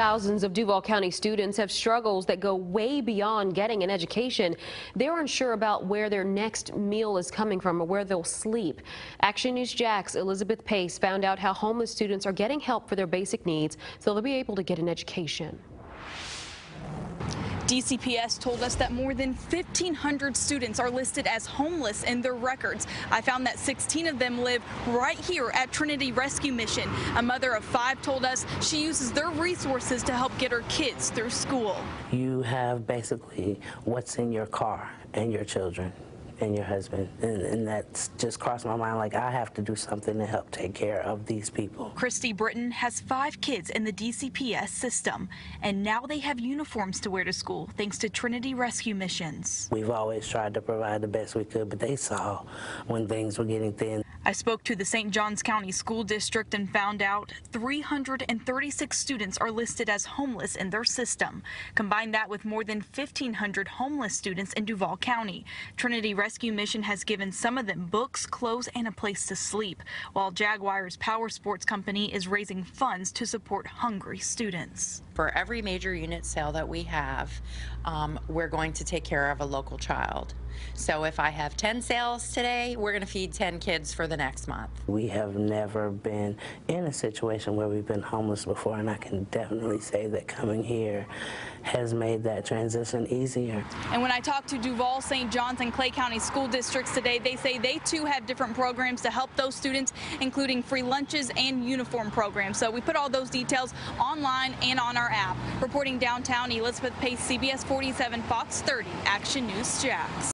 Thousands of Duval County students have struggles that go way beyond getting an education. They're unsure about where their next meal is coming from or where they'll sleep. Action News Jax Elizabeth Pace found out how homeless students are getting help for their basic needs so they'll be able to get an education. DCPS told us that more than 1,500 students are listed as homeless in their records. I found that 16 of them live right here at Trinity Rescue Mission. A mother of five told us she uses their resources to help get her kids through school. You have basically what's in your car and your children and your husband. And, and that's just crossed my mind like I have to do something to help take care of these people. Christy Britton has five kids in the DCPS system, and now they have uniforms to wear to school thanks to Trinity Rescue Missions. We've always tried to provide the best we could, but they saw when things were getting thin. I spoke to the St. Johns County School District and found out 336 students are listed as homeless in their system. Combine that with more than 1,500 homeless students in Duval County. Trinity Rescue Mission has given some of them books, clothes, and a place to sleep, while Jaguars Power Sports Company is raising funds to support hungry students. For every major unit sale that we have, um, we're going to take care of a local child. So if I have 10 sales today, we're going to feed 10 kids for the next month. We have never been in a situation where we've been homeless before, and I can definitely say that coming here has made that transition easier. And when I talked to Duval, St. Johns, and Clay County school districts today, they say they too have different programs to help those students, including free lunches and uniform programs. So we put all those details online and on our app. Reporting downtown, Elizabeth Pace, CBS 47, Fox 30, Action News Jax.